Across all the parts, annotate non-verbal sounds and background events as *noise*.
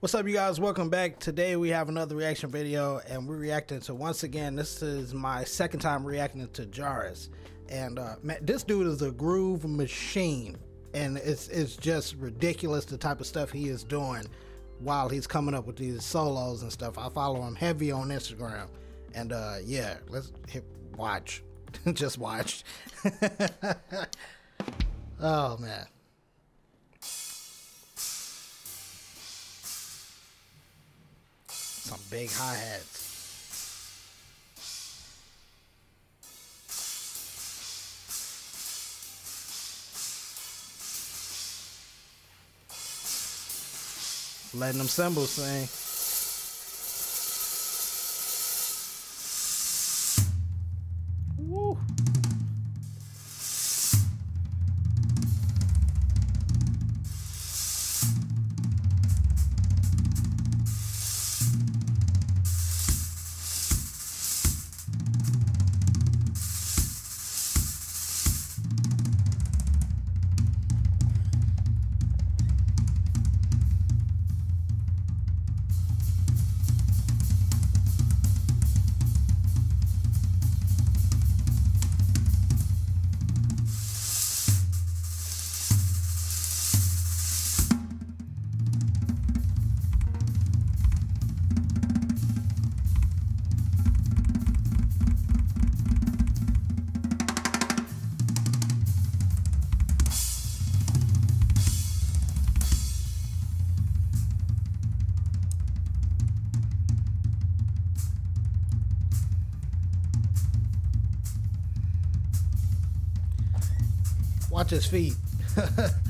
What's up, you guys? Welcome back. Today we have another reaction video, and we're reacting to once again. This is my second time reacting to Jharis, and uh, man, this dude is a groove machine, and it's it's just ridiculous the type of stuff he is doing while he's coming up with these solos and stuff. I follow him heavy on Instagram, and uh, yeah, let's hit watch, *laughs* just watch. *laughs* oh man. Some big hi hats. Letting them cymbals sing. Watch his feet. *laughs*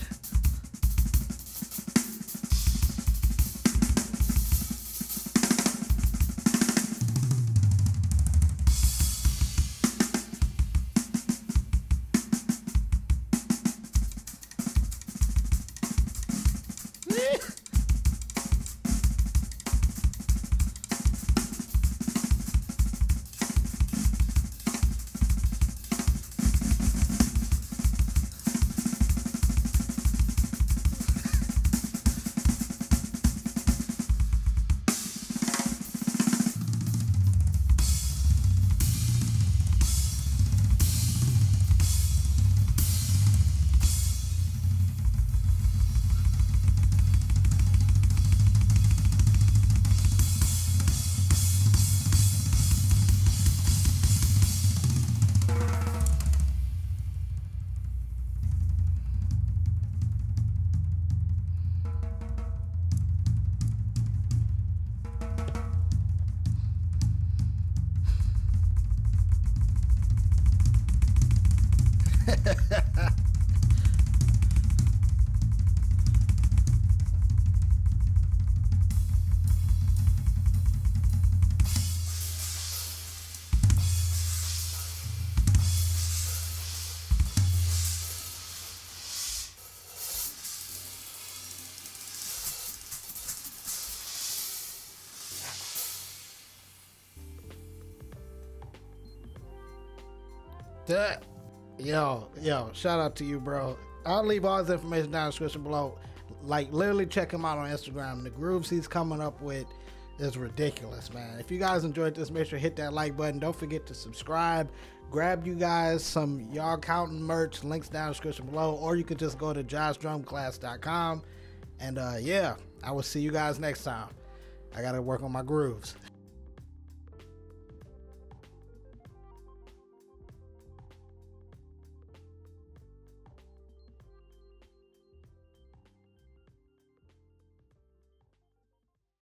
That, yo, yo, shout out to you, bro. I'll leave all this information down in the description below. Like, literally check him out on Instagram. The grooves he's coming up with is ridiculous, man. If you guys enjoyed this, make sure to hit that like button. Don't forget to subscribe. Grab you guys some Y'all Counting merch. Links down in the description below. Or you could just go to joshdrumclass.com. And uh, yeah, I will see you guys next time. I got to work on my grooves.